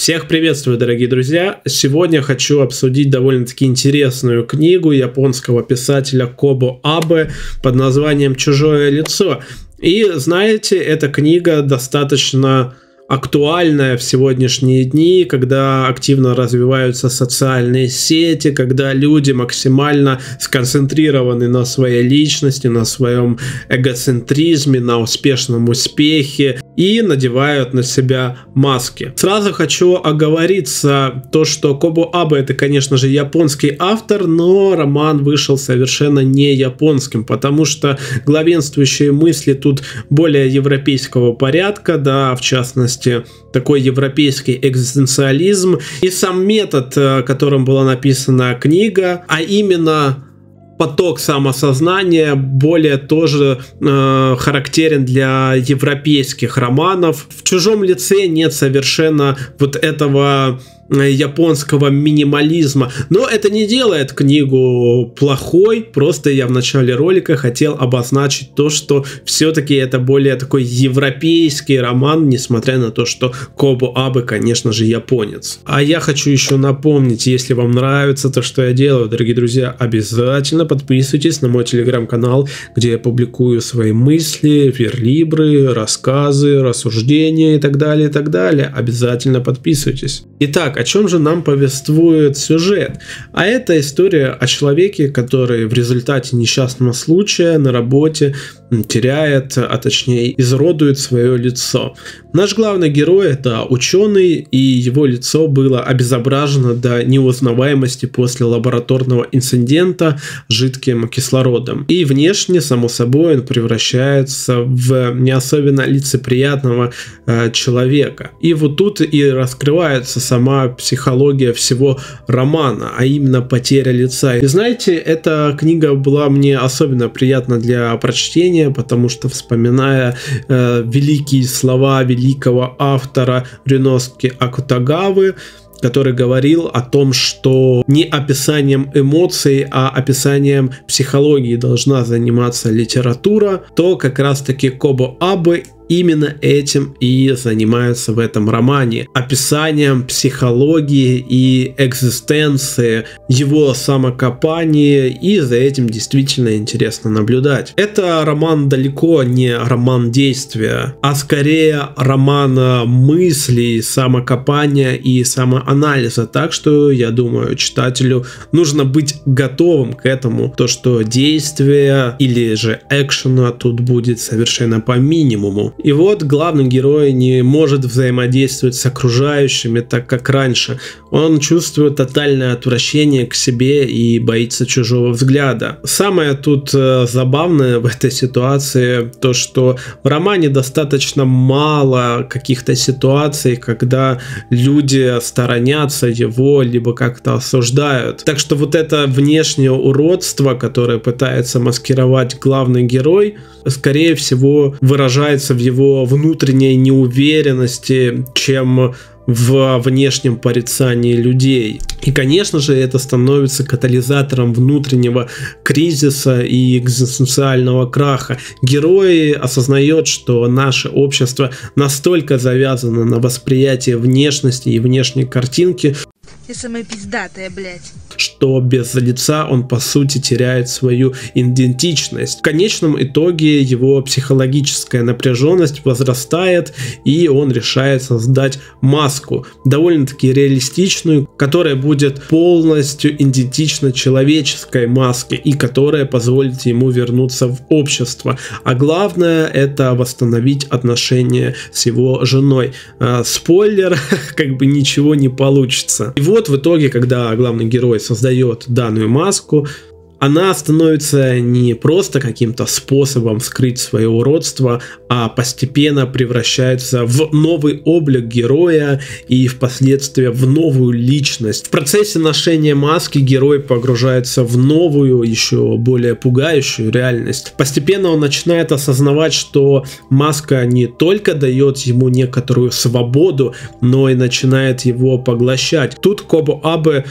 Всех приветствую, дорогие друзья! Сегодня хочу обсудить довольно-таки интересную книгу японского писателя Кобо Абе под названием «Чужое лицо». И знаете, эта книга достаточно актуальная в сегодняшние дни, когда активно развиваются социальные сети, когда люди максимально сконцентрированы на своей личности, на своем эгоцентризме, на успешном успехе и надевают на себя маски. Сразу хочу оговориться, то, что Кобо Абе это, конечно же, японский автор, но роман вышел совершенно не японским, потому что главенствующие мысли тут более европейского порядка, да, в частности частности, такой европейский экзистенциализм и сам метод, э, которым была написана книга, а именно поток самосознания более тоже э, характерен для европейских романов. В чужом лице нет совершенно вот этого японского минимализма. Но это не делает книгу плохой, просто я в начале ролика хотел обозначить то, что все-таки это более такой европейский роман, несмотря на то, что Кобо Абы, конечно же, японец. А я хочу еще напомнить, если вам нравится то, что я делаю, дорогие друзья, обязательно подписывайтесь на мой телеграм-канал, где я публикую свои мысли, верлибры, рассказы, рассуждения и так далее, и так далее. Обязательно подписывайтесь. Итак, о чем же нам повествует сюжет? А это история о человеке, который в результате несчастного случая на работе теряет, а точнее изродует свое лицо. Наш главный герой это ученый, и его лицо было обезображено до неузнаваемости после лабораторного инцидента жидким кислородом. И внешне, само собой, он превращается в не особенно лицеприятного э, человека. И вот тут и раскрывается сама психология всего романа, а именно потеря лица. И знаете, эта книга была мне особенно приятна для прочтения, потому что вспоминая э, великие слова великого автора Рюноски Акутагавы, который говорил о том, что не описанием эмоций, а описанием психологии должна заниматься литература, то как раз таки Кобо Абы именно этим и занимаются в этом романе. Описанием психологии и экзистенции, его самокопания, и за этим действительно интересно наблюдать. Это роман далеко не роман действия, а скорее роман мыслей, самокопания и самоанализа. Так что я думаю, читателю нужно быть готовым к этому. То, что действие или же экшена тут будет совершенно по минимуму. И вот главный герой не может взаимодействовать с окружающими так, как раньше. Он чувствует тотальное отвращение к себе и боится чужого взгляда. Самое тут э, забавное в этой ситуации то, что в романе достаточно мало каких-то ситуаций, когда люди сторонятся его, либо как-то осуждают. Так что вот это внешнее уродство, которое пытается маскировать главный герой, скорее всего выражается в его его внутренней неуверенности, чем в внешнем порицании людей. И, конечно же, это становится катализатором внутреннего кризиса и экзистенциального краха. Герой осознает, что наше общество настолько завязано на восприятие внешности и внешней картинки, ты самая пиздатая, блядь. Что без лица он по сути теряет свою идентичность. В конечном итоге его психологическая напряженность возрастает и он решает создать маску, довольно-таки реалистичную, которая будет полностью идентична человеческой маске и которая позволит ему вернуться в общество. А главное это восстановить отношения с его женой. А, спойлер, как бы ничего не получится. И вот в итоге, когда главный герой создает данную маску, она становится не просто каким-то способом скрыть свое уродство, а постепенно превращается в новый облик героя и впоследствии в новую личность. В процессе ношения маски герой погружается в новую, еще более пугающую реальность. Постепенно он начинает осознавать, что маска не только дает ему некоторую свободу, но и начинает его поглощать. Тут Кобо Абе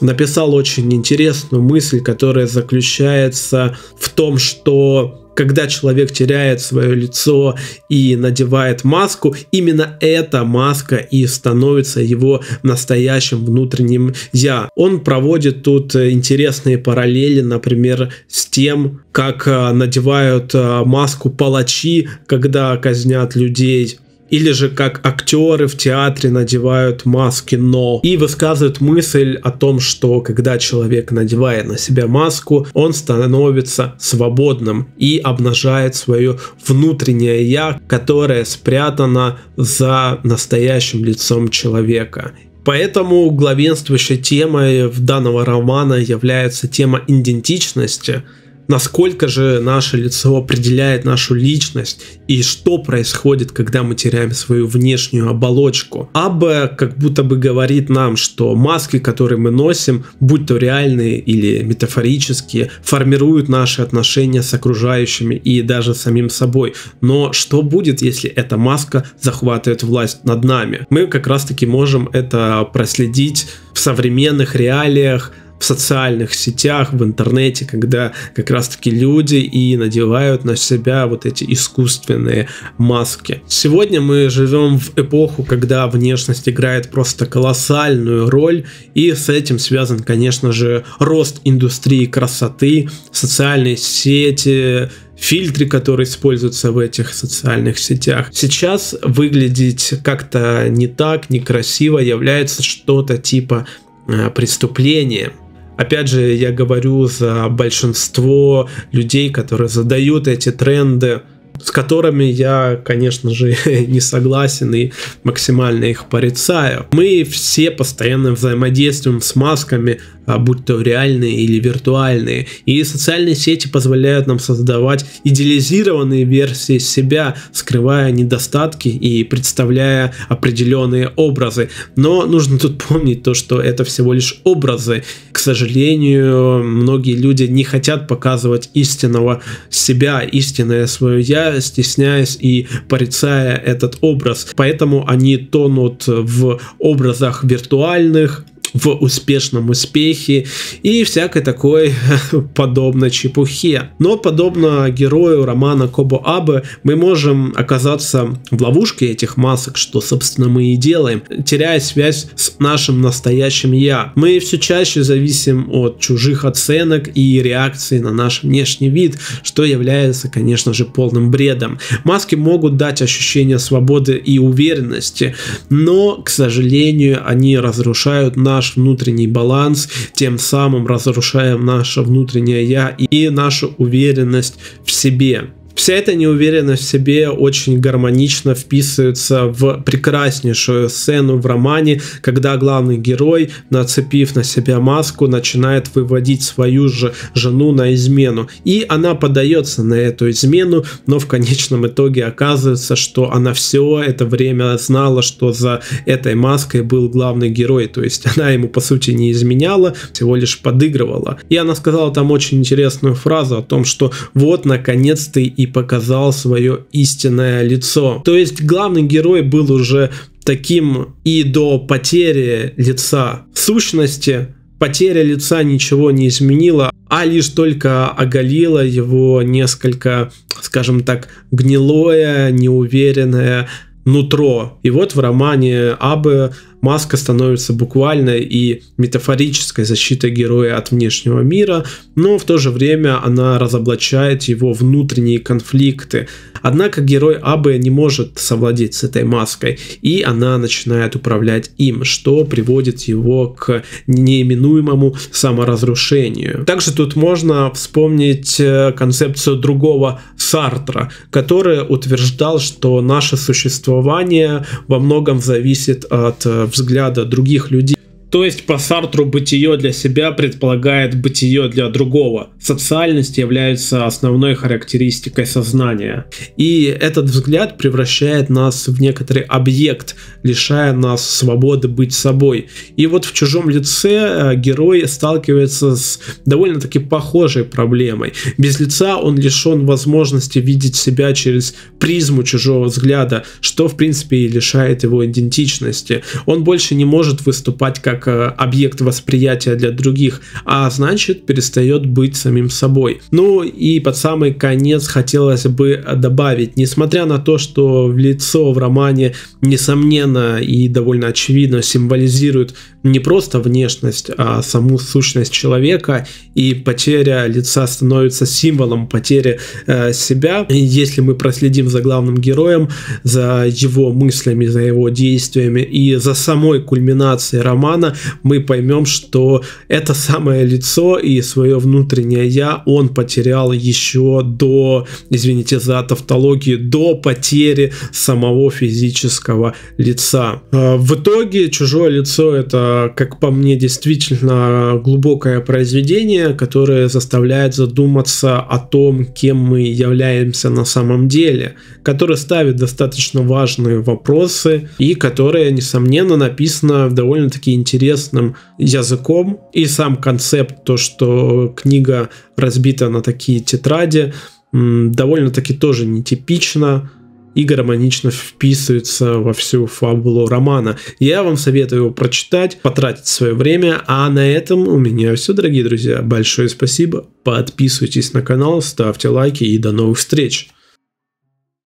написал очень интересную мысль, которая заключается в том, что когда человек теряет свое лицо и надевает маску, именно эта маска и становится его настоящим внутренним я. Он проводит тут интересные параллели, например, с тем, как э, надевают э, маску палачи, когда казнят людей или же как актеры в театре надевают маски но и высказывают мысль о том, что когда человек надевает на себя маску, он становится свободным и обнажает свое внутреннее я, которое спрятано за настоящим лицом человека. Поэтому главенствующей темой в данного романа является тема идентичности – насколько же наше лицо определяет нашу личность и что происходит, когда мы теряем свою внешнюю оболочку. Абба как будто бы говорит нам, что маски, которые мы носим, будь то реальные или метафорические, формируют наши отношения с окружающими и даже самим собой. Но что будет, если эта маска захватывает власть над нами? Мы как раз таки можем это проследить в современных реалиях, в социальных сетях, в интернете, когда как раз-таки люди и надевают на себя вот эти искусственные маски. Сегодня мы живем в эпоху, когда внешность играет просто колоссальную роль, и с этим связан, конечно же, рост индустрии красоты, социальные сети, фильтры, которые используются в этих социальных сетях. Сейчас выглядеть как-то не так, некрасиво является что-то типа э, преступления. Опять же, я говорю за большинство людей, которые задают эти тренды, с которыми я, конечно же, не согласен и максимально их порицаю. Мы все постоянно взаимодействуем с масками, будь то реальные или виртуальные. И социальные сети позволяют нам создавать идеализированные версии себя, скрывая недостатки и представляя определенные образы. Но нужно тут помнить то, что это всего лишь образы. К сожалению, многие люди не хотят показывать истинного себя, истинное свое я, стесняясь и порицая этот образ. Поэтому они тонут в образах виртуальных, в успешном успехе и всякой такой подобной чепухе. Но подобно герою романа Кобо Абе мы можем оказаться в ловушке этих масок, что собственно мы и делаем, теряя связь с нашим настоящим я. Мы все чаще зависим от чужих оценок и реакций на наш внешний вид, что является, конечно же, полным бредом. Маски могут дать ощущение свободы и уверенности, но, к сожалению, они разрушают наш наш внутренний баланс, тем самым разрушаем наше внутреннее я и нашу уверенность в себе. Вся эта неуверенность в себе очень гармонично вписывается в прекраснейшую сцену в романе, когда главный герой, нацепив на себя маску, начинает выводить свою же жену на измену. И она подается на эту измену, но в конечном итоге оказывается, что она все это время знала, что за этой маской был главный герой. То есть она ему по сути не изменяла, всего лишь подыгрывала. И она сказала там очень интересную фразу о том, что вот наконец ты и показал свое истинное лицо. То есть главный герой был уже таким и до потери лица. В сущности, потеря лица ничего не изменила, а лишь только оголила его несколько, скажем так, гнилое, неуверенное нутро. И вот в романе Абы маска становится буквальной и метафорической защитой героя от внешнего мира, но в то же время она разоблачает его внутренние конфликты. Однако герой Абы не может совладеть с этой маской, и она начинает управлять им, что приводит его к неименуемому саморазрушению. Также тут можно вспомнить э, концепцию другого Сартра, который утверждал, что наше существование во многом зависит от э, взгляда других людей. То есть по Сартру бытие для себя предполагает бытие для другого. Социальность является основной характеристикой сознания. И этот взгляд превращает нас в некоторый объект, лишая нас свободы быть собой. И вот в чужом лице э, герой сталкивается с довольно-таки похожей проблемой. Без лица он лишен возможности видеть себя через призму чужого взгляда, что в принципе и лишает его идентичности. Он больше не может выступать как как э, объект восприятия для других, а значит перестает быть самим собой. Ну и под самый конец хотелось бы добавить, несмотря на то, что лицо в романе несомненно и довольно очевидно символизирует не просто внешность, а саму сущность человека, и потеря лица становится символом потери э, себя. И если мы проследим за главным героем, за его мыслями, за его действиями и за самой кульминацией романа, мы поймем, что это самое лицо и свое внутреннее я он потерял еще до, извините за тавтологию, до потери самого физического лица. Э, в итоге чужое лицо это как по мне, действительно глубокое произведение, которое заставляет задуматься о том, кем мы являемся на самом деле, которое ставит достаточно важные вопросы и которое, несомненно, написано довольно-таки интересным языком. И сам концепт, то, что книга разбита на такие тетради, довольно-таки тоже нетипично и гармонично вписывается во всю фабулу романа. Я вам советую его прочитать, потратить свое время, а на этом у меня все, дорогие друзья. Большое спасибо, подписывайтесь на канал, ставьте лайки и до новых встреч.